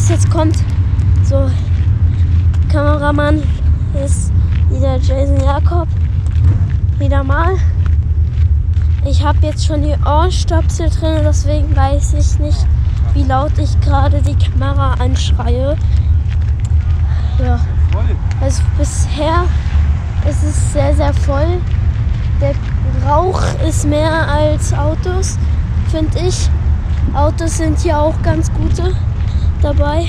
Was jetzt kommt. So, Kameramann ist wieder Jason Jakob. Wieder mal. Ich habe jetzt schon die Ohrstöpsel drin, deswegen weiß ich nicht, wie laut ich gerade die Kamera anschreie. Ja. Also bisher ist es sehr, sehr voll. Der Rauch ist mehr als Autos, finde ich. Autos sind hier auch ganz gute dabei.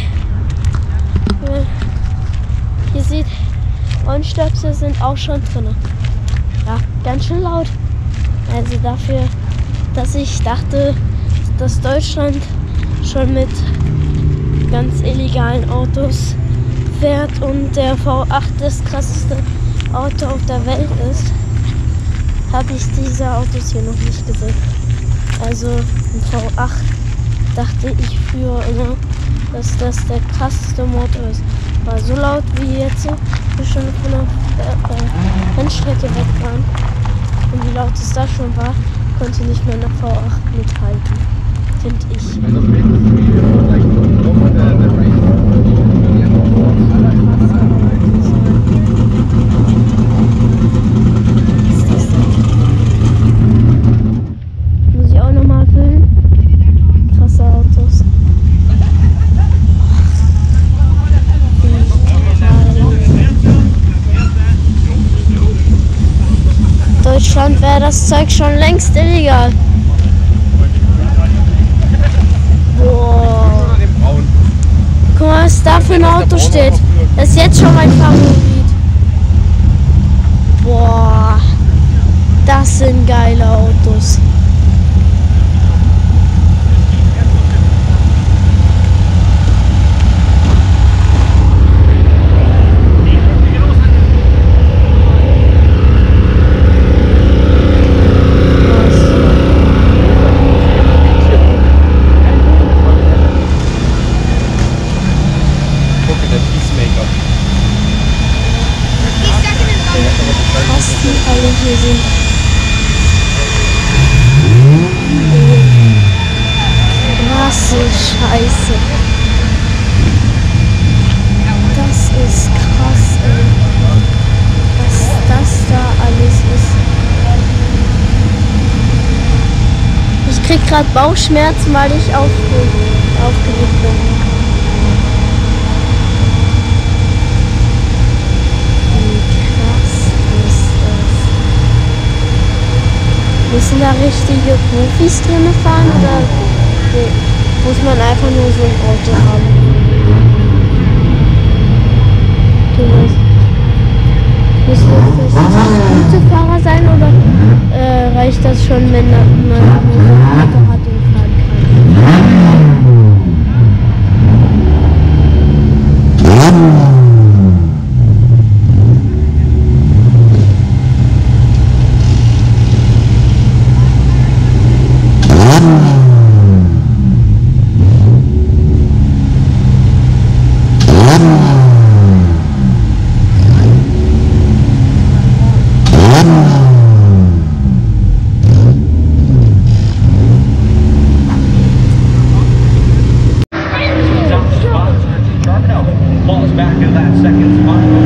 Ihr seht, Ohrenstöpsel sind auch schon drin. Ja, ganz schön laut. Also dafür, dass ich dachte, dass Deutschland schon mit ganz illegalen Autos fährt und der V8 das krasseste Auto auf der Welt ist, habe ich diese Autos hier noch nicht gesehen. Also ein V8 dachte ich früher immer, dass das der krasseste Motor ist. War so laut wie jetzt, wir schon von der äh, Rennstrecke weg waren. Und wie laut es da schon war, konnte nicht mehr nach V8 mithalten, finde ich. Ich auch nochmal füllen? Krasse Autos. Deutschland wäre das Zeug schon längst illegal. Boah. Guck mal, was da für ein Auto steht. Das ist jetzt schon mein Favorit. Boah. Das sind geile Autos. Gucke, der Peacemaker. Was die alle hier sind. Krasse Scheiße. Das ist krass, ey. Was das da alles ist. Grad Bauchschmerzen, weil ich aufge aufgeregt bin. Wie krass ist das? Müssen da richtige Profis drin fahren oder muss man einfach nur so ein Auto haben? Du musst, müssen das gute Fahrer sein oder äh, reicht das schon, wenn man seconds.